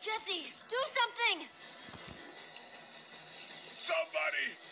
Jesse, do something! Somebody!